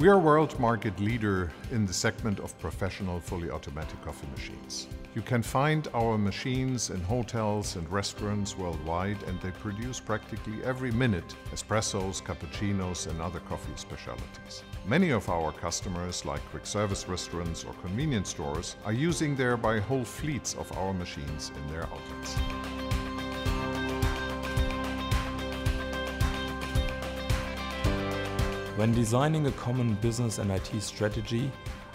We are world market leader in the segment of professional fully automatic coffee machines. You can find our machines in hotels and restaurants worldwide and they produce practically every minute espressos, cappuccinos and other coffee specialties. Many of our customers, like quick service restaurants or convenience stores, are using thereby whole fleets of our machines in their outlets. When designing a common business and IT strategy,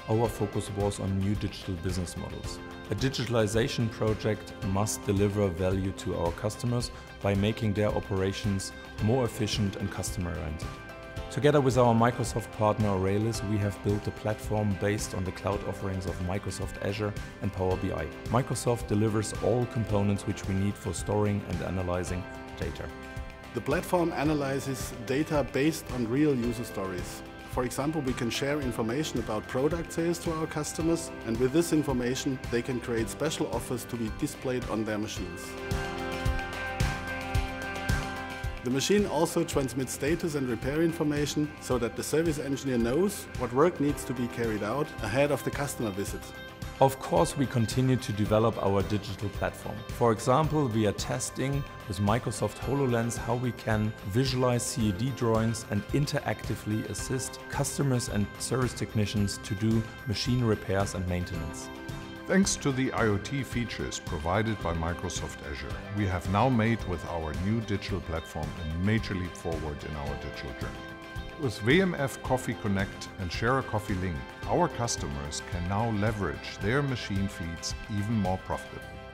our focus was on new digital business models. A digitalization project must deliver value to our customers by making their operations more efficient and customer-oriented. Together with our Microsoft partner Aurelius, we have built a platform based on the cloud offerings of Microsoft Azure and Power BI. Microsoft delivers all components which we need for storing and analyzing data. The platform analyzes data based on real user stories. For example, we can share information about product sales to our customers and with this information they can create special offers to be displayed on their machines. The machine also transmits status and repair information so that the service engineer knows what work needs to be carried out ahead of the customer visit. Of course, we continue to develop our digital platform. For example, we are testing with Microsoft HoloLens how we can visualize CAD drawings and interactively assist customers and service technicians to do machine repairs and maintenance. Thanks to the IoT features provided by Microsoft Azure, we have now made with our new digital platform a major leap forward in our digital journey. With WMF Coffee Connect and Share a Coffee Link, our customers can now leverage their machine fleets even more profitably.